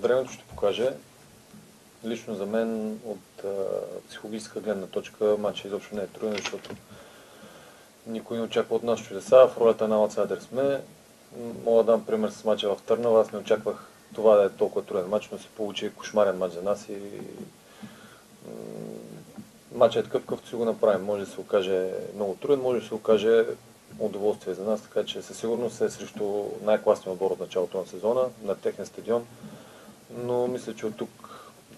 Времето ще покаже. Лично за мен от а, психологическа гледна точка матча изобщо не е труден, защото никой не очаква от нас чудеса. В ролята на аутсайдер сме. Мога да дам пример с матча в Търнава. Аз не очаквах това да е толкова труден матч, но се получи кошмарен матч за нас и матчът е такъв, какъвто си го направим. Може да се окаже много труден, може да се окаже удоволствие за нас, така че със сигурност е срещу най-класния отбор от началото на сезона, на техния стадион. Но мисля, че от тук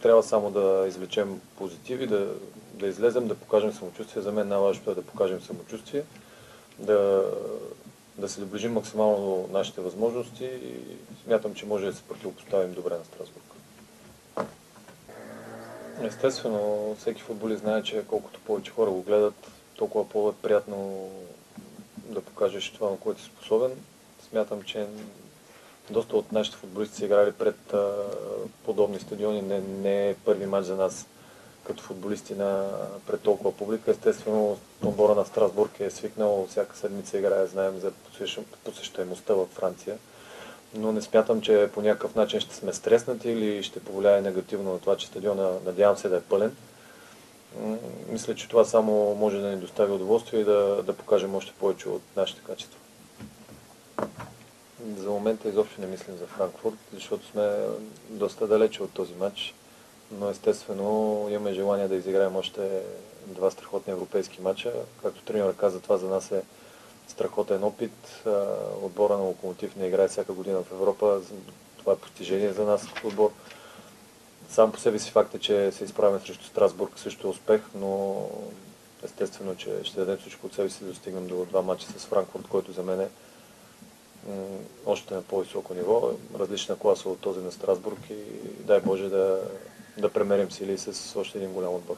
трябва само да извлечем позитиви, да, да излезем, да покажем самочувствие. За мен най-важното е да покажем самочувствие, да, да се доближим максимално нашите възможности и смятам, че може да се противопоставим добре на Страсбург. Естествено, всеки футболист знае, че колкото повече хора го гледат, толкова по-приятно да покажеш това, на което си способен. Смятам, че доста от нашите футболисти са играли пред а, подобни стадиони. Не, не е първи матч за нас като футболисти на, пред толкова публика. Естествено, отбора на Страсбург е свикнал всяка седмица играе, знаем за посещаемостта във Франция. Но не смятам, че по някакъв начин ще сме стреснати или ще повлияе негативно на това, че стадиона, надявам се да е пълен. Мисля, че това само може да ни достави удоволствие и да, да покажем още повече от нашите качества. За момента изобщо не мислим за Франкфурт, защото сме доста далече от този матч. Но естествено имаме желание да изиграем още два страхотни европейски матча. Както тренер каза, това за нас е страхотен опит. Отбора на Локомотив не играе всяка година в Европа. Това е постижение за нас като отбор. Сам по себе си факт е, че се изправяме срещу Страсбург също е успех, но естествено, че ще дадем всичко от себе си да достигнем до два матча с Франкфурт, който за мен е още на по-високо ниво, различна класа от този на Страсбург и дай Боже да, да премерим сили с още един голям отбор.